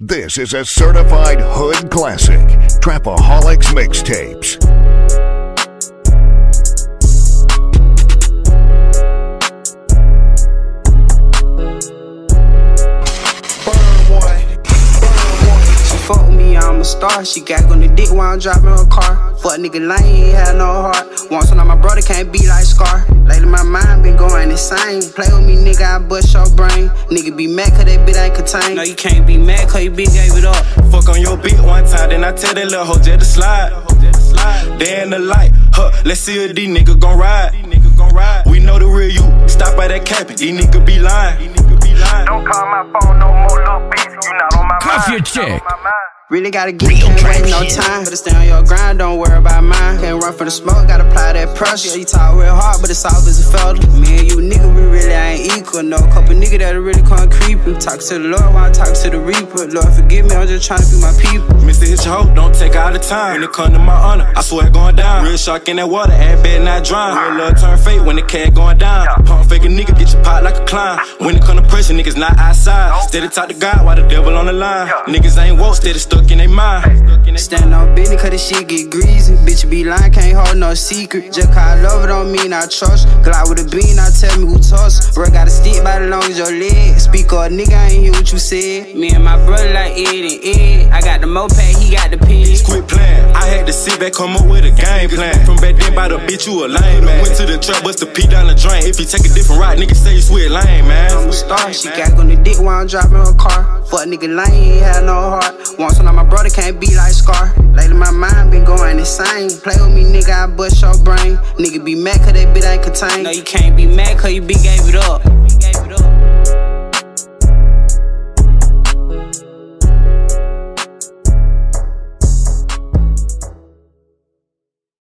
This is a certified hood classic. Trapaholics mixtapes. I'm a star. She got on the dick while I'm driving her car. Fuck nigga lame, had no heart. Once when my brother can't be like Scar. Lately my mind been going insane. Play with me, nigga, I bust your. Nigga be mad cause that bitch ain't contained. No, you can't be mad cause you bitch gave it up. Fuck on your beat one time, then I tell that little hoe just to slide. They in the light, huh? Let's see if these niggas gon' ride. We know the real you. Stop by that capping, these niggas be lying. Don't call my phone no more, little bitch. You not on my Cuff mind. your chick. Really gotta get it, can't wait no time. Better stay on your grind, don't worry about mine. Can't run for the smoke, gotta apply that pressure. Yeah, you talk real hard, but it's all as a feather. Me and you, nigga, we really creeping. Talk to the Lord while I talk to the Reaper. Lord, forgive me, I'm just trying to be my people. Mr. Hit your hoe, don't take all the time. When it come to my honor, I swear going down. Real shark in that water, ass bed not drown. Real love turn fake when the cat going down. Pump fake a nigga, get your pot like a clown. When it come to pressure, niggas not outside. Steady talk to God while the devil on the line. Niggas ain't woke, steady stuck in their mind. Stand on business cause this shit get greasy. Bitch be lying, can't hold no secret. Just cause I love it don't mean I trust. Glide with a bean, I tell me who toss. Bro, got a stick by the long as your leg. Speak up, nigga, I ain't hear what you said. Me and my brother like Ed and Ed. I got the moped, he got the pig. Quit playing. I had to sit back, come up with a game plan. From back then, by the bitch, you a lame man. Went to the trap, bust the P down the drain. If you take a different route, niggas say you sweet lame, man. I'm a star, she got on the dick while I'm driving her car. Fuck nigga lame, ain't had no heart. Once when my brother can't be like Scar. Lately my mind been going insane. Play with me, nigga, I bust your brain. Nigga be mad cause that bitch ain't contained. No, you can't be mad cause you be gave it up.